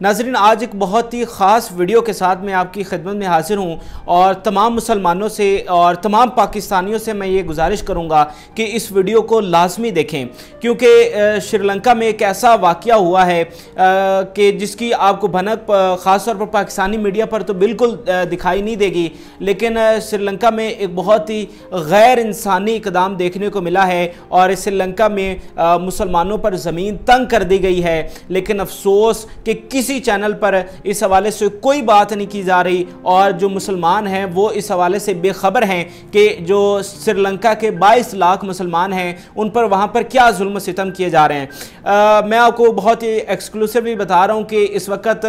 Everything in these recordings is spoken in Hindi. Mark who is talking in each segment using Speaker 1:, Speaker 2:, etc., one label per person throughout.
Speaker 1: नाजरीन, आज एक बहुत ही ख़ास वीडियो के साथ मैं आपकी खिदमत में हाजिर हूँ और तमाम मुसलमानों से और तमाम पाकिस्तानियों से मैं ये गुजारिश करूँगा कि इस वीडियो को लाजमी देखें, क्योंकि श्रीलंका में एक ऐसा वाक़ हुआ है कि जिसकी आपको भनक ख़ास तौर पर पाकिस्तानी मीडिया पर तो बिल्कुल दिखाई नहीं देगी, लेकिन श्रीलंका में एक बहुत ही गैर इंसानी इकदाम देखने को मिला है और श्रीलंका में मुसलमानों पर ज़मीन तंग कर दी गई है। लेकिन अफसोस कि किसी किसी चैनल पर इस हवाले से कोई बात नहीं की जा रही और जो मुसलमान हैं वो इस हवाले से बेखबर हैं कि जो श्रीलंका के 22 लाख मुसलमान हैं उन पर वहाँ पर क्या जुल्म सितम किए जा रहे हैं। आ, मैं आपको बहुत ही एक्सक्लूसिवली बता रहा हूँ कि इस वक्त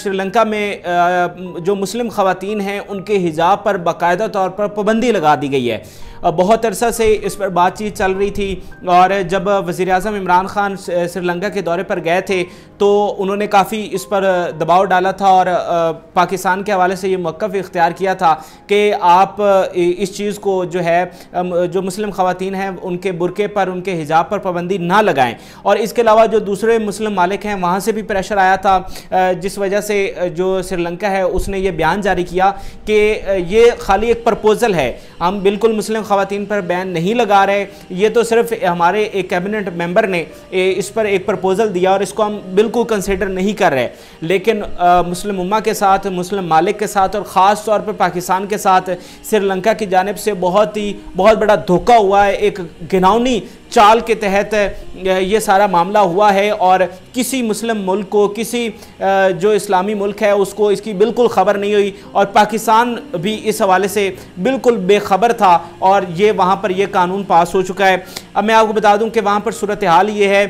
Speaker 1: श्रीलंका में आ, जो मुस्लिम ख़वान हैं उनके हिजाब पर बाकायदा तौर पर पाबंदी लगा दी गई है। बहुत अरसा से इस पर बातचीत चल रही थी और जब वज़ी अजम इमरान ख़ान श्रीलंका के दौरे पर गए थे तो उन्होंने काफ़ी इस पर दबाव डाला था और पाकिस्तान के हवाले से ये मौक़ इख्तियार किया था कि आप इस चीज़ को जो है जो मुस्लिम ख़वान हैं, उनके बुरके पर, उनके हिजाब पर पाबंदी ना लगाएँ। और इसके अलावा जो दूसरे मुस्लिम मालिक हैं, वहाँ से भी प्रेशर आया था जिस वजह से जो श्रीलंका है, उसने ये बयान जारी किया कि ये खाली एक प्रपोज़ल है। हम बिल्कुल मुस्लिम ख़वान पर बैन नहीं लगा रहे। ये तो सिर्फ़ हमारे एक कैबिनेट मेंबर ने इस पर एक प्रपोज़ल दिया और इसको हम बिल्कुल कंसिडर नहीं कर रहे। लेकिन मुस्लिम उम्मा के साथ, मुस्लिम मालिक के साथ और ख़ास तौर पर पाकिस्तान के साथ, श्रीलंका की जानब से बहुत ही, बहुत बड़ा धोखा हुआ है। एक घिनौनी चाल के तहत ये सारा मामला हुआ है और किसी मुस्लिम मुल्क को, किसी जो इस्लामी मुल्क है, उसको इसकी बिल्कुल ख़बर नहीं हुई और पाकिस्तान भी इस हवाले से बिल्कुल बेखबर था और ये वहाँ पर यह कानून पास हो चुका है। अब मैं आपको बता दूँ कि वहाँ पर सूरत हाल ये है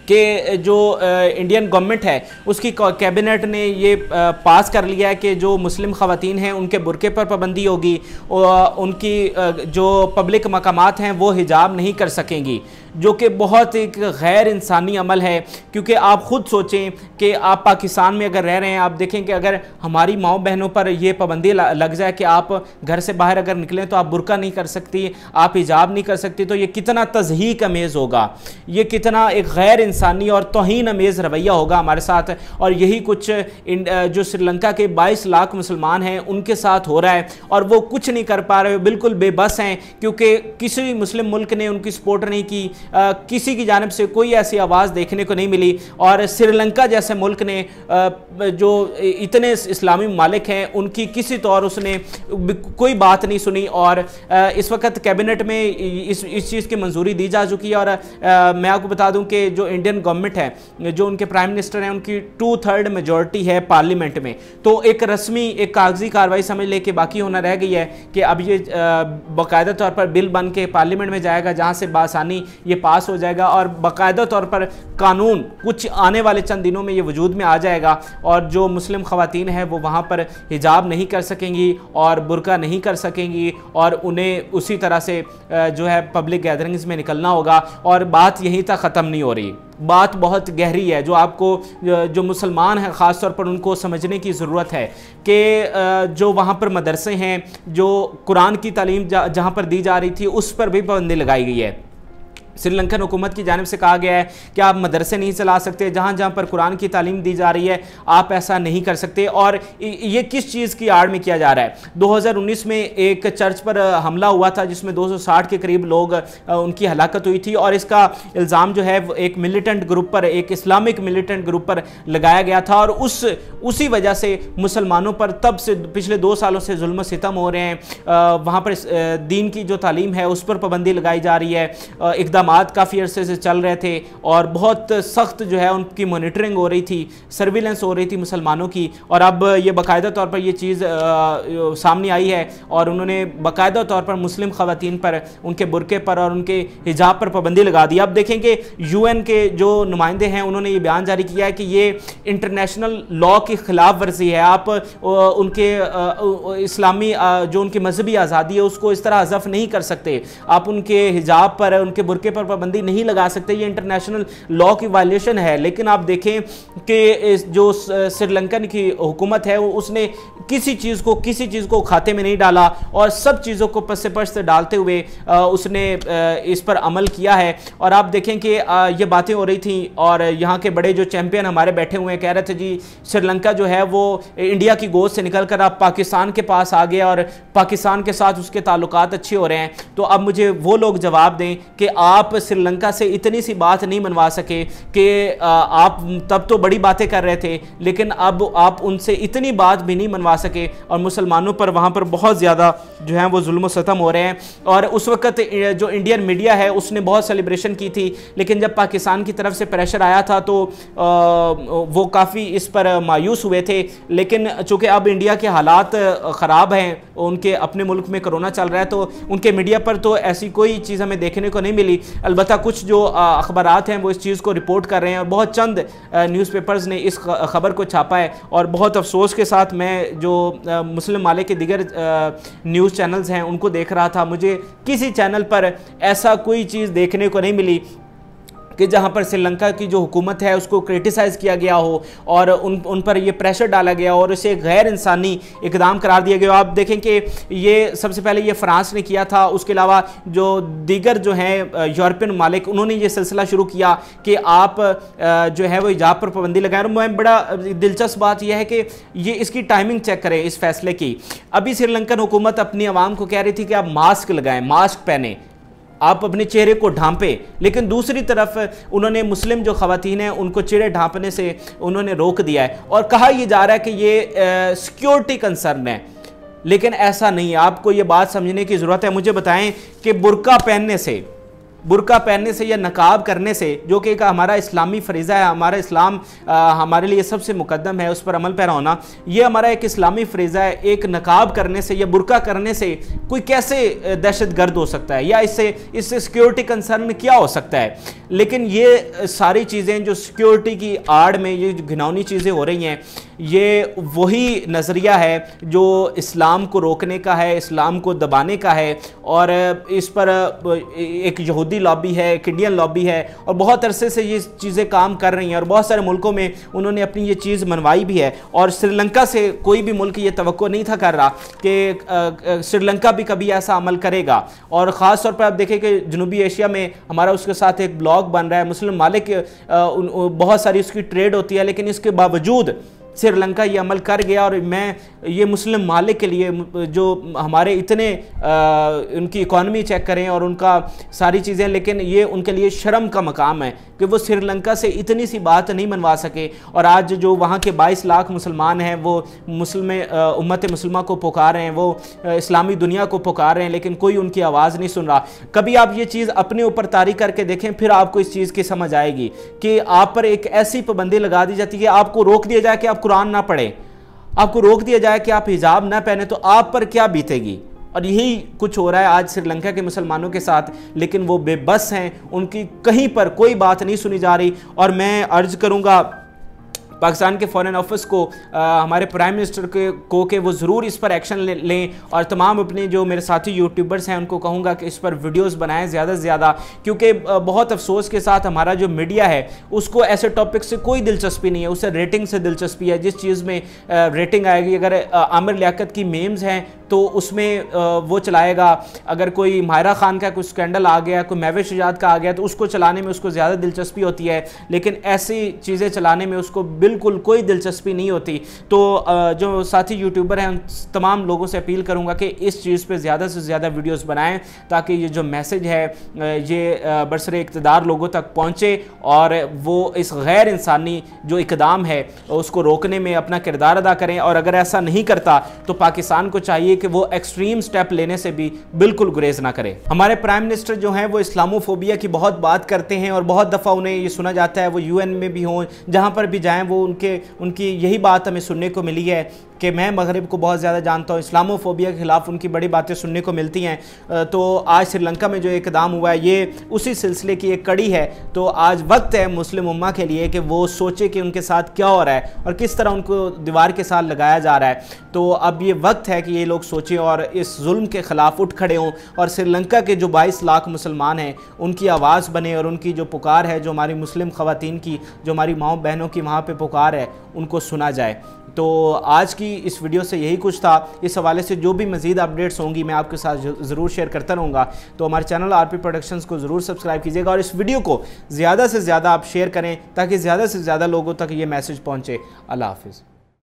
Speaker 1: कि जो इंडियन गवर्नमेंट है, उसकी कैबिनेट ने ये पास कर लिया है कि जो मुस्लिम ख़वान हैं, उनके बुरके पर पाबंदी होगी उनकी जो पब्लिक मकाम हैं, वो हिजाब नहीं कर सकेंगी। जो कि बहुत एक गैर इंसानी अमल है, क्योंकि आप ख़ुद सोचें कि आप पाकिस्तान में अगर रह रहे हैं, आप देखें कि अगर हमारी माओ बहनों पर यह पाबंदी लग जाए कि आप घर से बाहर अगर निकलें तो आप बुरका नहीं कर सकती, आप हिजाब नहीं कर सकती तो ये कितना तजहीक अमेज़ होगा। ये कितना एक गैर इंसानी और तोहन अमेज़ रवैया होगा हमारे साथ। और यही कुछ जो श्रीलंका के बाईस लाख मुसलमान हैं, उनके साथ हो रहा है, और वो कुछ नहीं कर पा रहे, बिल्कुल बेबस हैं, क्योंकि किसी मुस्लिम मुल्क ने उनकी सपोर्ट नहीं की आ, किसी की जानब से कोई ऐसी आवाज़ देखने को नहीं मिली। और श्रीलंका जैसे मुल्क ने आ, जो इतने इस्लामी मालिक हैं उनकी किसी तौर उसने कोई बात नहीं सुनी। और आ, इस वक्त कैबिनेट में इस इस चीज़ की मंजूरी दी जा चुकी है। और मैं आपको बता दूँ कि जो इंडियन गवर्नमेंट है जो उनके प्राइम मिनिस्टर हैं उनकी टू थर्ड मेजोरिटी है पार्लियामेंट में। तो एक रस्मी एक कागज़ी कार्रवाई समझ ले बाकी होना रह गई है कि अब ये बाकायदा तौर पर बिल बन के पार्लियामेंट में जाएगा जहाँ से बासानी ये पास हो जाएगा और बाकायदा तौर पर कानून कुछ आने वाले चंद दिनों में ये वजूद में आ जाएगा और जो मुस्लिम ख़वान हैं वो वहाँ पर हिजाब नहीं कर सकेंगी और बुरका नहीं कर सकेंगी और उन्हें उसी तरह से जो है पब्लिक गैदरिंग्स में निकलना होगा और बात यहीं तक ख़त्म नहीं हो रही। बात बहुत गहरी है, जो आपको जो मुसलमान हैं ख़ास तौर पर उनको समझने की ज़रूरत है कि जो वहाँ पर मदरसे हैं, जो कुरान की तालीम जहाँ पर दी जा रही थी उस पर भी पाबंदी लगाई गई है। श्रीलंकन हुकूमत की जानब से कहा गया है कि आप मदरसे नहीं चला सकते जहाँ जहाँ पर कुरान की तालीम दी जा रही है, आप ऐसा नहीं कर सकते। और ये किस चीज़ की आड़ में किया जा रहा है? 2019 में एक चर्च पर हमला हुआ था, जिसमें 260 के करीब लोग उनकी हलाकत हुई थी और इसका इल्ज़ाम जो है एक मिलिटेंट ग्रुप पर, एक इस्लामिक मिलिटेंट ग्रुप पर लगाया गया था। और उस, उसी वजह से मुसलमानों पर तब से, पिछले दो सालों से जुल्म सितम हो रहे हैं। वहाँ पर दीन की जो तालीम है, उस पर पाबंदी लगाई जा रही है। इकदाम इकदाम काफ़ी अरसे से चल रहे थे और बहुत सख्त जो है उनकी मोनिटरिंग हो रही थी सर्विलेंस हो रही थी मुसलमानों की। और अब ये बाकायदा तौर पर ये चीज़ सामने आई है और उन्होंने बाकायदा तौर पर मुस्लिम ख़वान पर, उनके बुरके पर और उनके हिजाब पर पाबंदी लगा दी। अब देखेंगे यू एन के जो नुमाइंदे हैं, उन्होंने ये बयान जारी किया है कि ये इंटरनेशनल लॉ की खिलाफ वर्जी है। आप उनके इस्लामी जो उनकी मजहबी आज़ादी है, उसको इस तरह हजफ नहीं कर सकते। आप उनके हिजाब पर, उनके बुरके पर पाबंदी नहीं लगा सकते, ये इंटरनेशनल लॉ की वायलेशन है। लेकिन आप देखें कि जो श्रीलंकन की हुकूमत है उसने किसी चीज़ को, किसी चीज़ को खाते में नहीं डाला और सब चीज़ों को पस पस डालते हुए उसने इस पर अमल किया है। और आप देखें कि ये बातें हो रही थी और यहाँ के बड़े जो चैंपियन हमारे बैठे हुए हैं, कह रहे थे जी श्रीलंका जो है वो इंडिया की गोद से निकल कर अब पाकिस्तान के पास आ गया और पाकिस्तान के साथ उसके ताल्लुक अच्छे हो रहे हैं। तो अब मुझे वो लोग जवाब दें कि आप श्रीलंका से इतनी सी बात नहीं मनवा सके कि आप तब तो बड़ी बातें कर रहे थे लेकिन अब आप उनसे इतनी बात भी नहीं मनवा सके और मुसलमानों पर वहाँ पर बहुत ज़्यादा जो है वो जुल्म सतम हो रहे हैं। और उस वक्त जो इंडियन मीडिया है उसने बहुत सेलिब्रेशन की थी लेकिन जब पाकिस्तान की तरफ़ से प्रेशर आया था तो आ, वो काफ़ी इस पर मायूस हुए थे। लेकिन चूँकि अब इंडिया के हालात ख़राब हैं उनके अपने मुल्क में कोरोना चल रहा है तो उनके मीडिया पर तो ऐसी कोई चीज़ हमें देखने को नहीं मिली। अलबत् कुछ जो अखबार हैं, वो इस चीज़ को रिपोर्ट कर रहे हैं और बहुत चंद न्यूज़पेपर्स ने इस खबर को छापा है और बहुत अफसोस के साथ मैं जो मुस्लिम माले के दिगर न्यूज़ चैनल्स हैं, उनको देख रहा था। मुझे किसी चैनल पर ऐसा कोई चीज़ देखने को नहीं मिली। कि जहाँ पर श्रीलंका की जो हुकूमत है, उसको क्रिटिसाइज़ किया गया हो और उन उन पर ये प्रेशर डाला गया और इसे गैर इंसानी इकदाम करार दिया गया। आप देखें कि ये सबसे पहले ये फ्रांस ने किया था, उसके अलावा जो दीगर जो हैं यूरोपियन मालिक, उन्होंने ये सिलसिला शुरू किया कि आप जो है वो हिजाब पर पाबंदी लगाएँ। और बड़ा दिलचस्प बात यह है कि ये इसकी टाइमिंग चेक करें इस फैसले की। अभी श्रीलंकन हुकूमत अपनी आवाम को कह रही थी कि आप मास्क लगाएँ मास्क पहने। आप अपने चेहरे को ढांपे। लेकिन दूसरी तरफ़, उन्होंने मुस्लिम जो खातन हैं, उनको चेहरे ढांपने से उन्होंने रोक दिया है। और कहा यह जा रहा है कि ये सिक्योरिटी कंसर्न है। लेकिन ऐसा नहीं आपको ये बात समझने की ज़रूरत है। मुझे बताएँ कि बुरका पहनने से बुरका पहनने से या नकाब करने से जो कि एक हमारा इस्लामी फरीज़ा है हमारा इस्लाम आ, हमारे लिए सबसे मुकदम है उस पर अमल पैरा होना ये हमारा एक इस्लामी फरीज़ा है एक नकाब करने से या बुरका करने से कोई कैसे दहशत गर्द हो सकता है या इससे इससे सिक्योरिटी कंसर्न क्या हो सकता है? लेकिन ये सारी चीज़ें जो सिक्योरिटी की आड़ में ये घिनौनी चीज़ें हो रही हैं ये वही नज़रिया है जो इस्लाम को रोकने का है इस्लाम को दबाने का है और इस पर एक यहूदी लॉबी है, एक इंडियन लॉबी है और बहुत अरसे से ये चीज़ें काम कर रही हैं और बहुत सारे मुल्कों में उन्होंने अपनी ये चीज़ मनवाई भी है और श्रीलंका से कोई भी मुल्क ये तो नहीं था कर रहा कि श्रीलंका भी कभी ऐसा अमल करेगा। और ख़ास तौर पर आप देखें कि जनूबी एशिया में हमारा उसके साथ एक ब्लॉग बन रहा है, मुस्लिम मालिक बहुत सारी उसकी ट्रेड होती है, लेकिन इसके बावजूद श्रीलंका ये अमल कर गया और मैं ये मुस्लिम मालिक के लिए जो हमारे इतने आ, उनकी इकॉनमी चेक करें और उनका सारी चीज़ें लेकिन ये उनके लिए शर्म का मकाम है कि वो श्रीलंका से इतनी सी बात नहीं मनवा सके। और आज जो वहाँ के 22 लाख मुसलमान हैं वो मुसलम उम्मत मुसलमा को पुकार रहे हैं वो इस्लामी दुनिया को पुकार रहे हैं लेकिन कोई उनकी आवाज़ नहीं सुन रहा। कभी आप ये चीज़ अपने ऊपर तारी करके देखें फिर आपको इस चीज़ की समझ आएगी कि आप पर एक ऐसी पाबंदी लगा दी जाती है आपको रोक दिया जाए कि आप कुरान ना पढ़े। आपको रोक दिया जाए कि आप हिजाब ना पहने तो आप पर क्या बीतेगी? और यही कुछ हो रहा है आज श्रीलंका के मुसलमानों के साथ, लेकिन वो बेबस हैं, उनकी कहीं पर कोई बात नहीं सुनी जा रही। और मैं अर्ज़ करूँगा पाकिस्तान के फॉरेन ऑफ़िस को आ, हमारे प्राइम मिनिस्टर के को के वो ज़रूर इस पर एक्शन ले, लें और तमाम अपने जो मेरे साथी यूट्यूबर्स हैं उनको कहूँगा कि इस पर वीडियोज़ बनाएँ ज़्यादा से ज़्यादा क्योंकि बहुत अफसोस के साथ हमारा जो मीडिया है उसको ऐसे टॉपिक से कोई दिलचस्पी नहीं है उसे रेटिंग से दिलचस्पी है जिस चीज़ में रेटिंग आएगी अगर आमिर लियाकत की मेम्स हैं तो उसमें वो चलाएगा। अगर कोई मायरा खान का कोई स्कैंडल आ गया, कोई महवे शजाद का आ गया तो उसको चलाने में उसको ज़्यादा दिलचस्पी होती है। लेकिन ऐसी चीज़ें चलाने में उसको बिल्कुल कोई दिलचस्पी नहीं होती। तो जो साथी यूट्यूबर हैं तमाम लोगों से अपील करूँगा कि इस चीज़ पर ज़्यादा से ज़्यादा वीडियोज़ बनाएँ, ताकि ये जो मैसेज है ये बरसर इकतदार लोगों तक पहुँचे और वो इस गैर इंसानी जो इकदाम है, उसको रोकने में अपना किरदार अदा करें। और अगर ऐसा नहीं करता तो पाकिस्तान को चाहिए कि वो एक्सट्रीम स्टेप लेने से भी बिल्कुल गुरेज ना करे। हमारे प्राइम मिनिस्टर जो हैं, वो इस्लामोफोबिया की बहुत बात करते हैं और बहुत दफ़ा उन्हें ये सुना जाता है, वो यूएन में भी हों, जहाँ पर भी जाएँ, वो उनके, उनकी यही बात हमें सुनने को मिली है कि मैं मगरब को बहुत ज़्यादा जानता हूँ, इस्लामोफोबिया के ख़िलाफ़ उनकी बड़ी बातें सुनने को मिलती हैं। तो आज श्रीलंका में जो इकदाम हुआ है, ये उसी सिलसिले की एक कड़ी है। तो आज वक्त है मुस्लिम उम्मा के लिए कि वो सोचे कि उनके साथ क्या हो रहा है और किस तरह उनको दीवार के साथ लगाया जा रहा है। तो अब ये वक्त है कि ये लोग सोचें और इस जुल्म के ख़िलाफ़ उठ खड़े हों और श्रीलंका के जो बाईस लाख मुसलमान हैं, उनकी आवाज़ बने और उनकी जो पुकार है, जो हमारी मुस्लिम ख़वान की, जो हमारी माओ बहनों की वहाँ पर पुकार है, उनको सुना जाए। तो आज की इस वीडियो से यही कुछ था। इस हवाले से जो भी मज़ीद अपडेट्स होंगी, मैं आपके साथ ज़रूर शेयर करता रहूँगा। तो हमारे चैनल आर पी प्रोडक्शंस को ज़रूर सब्सक्राइब कीजिएगा और इस वीडियो को ज़्यादा से ज़्यादा आप शेयर करें, ताकि ज़्यादा से ज़्यादा लोगों तक ये मैसेज पहुँचे। अल्लाह हाफिज़।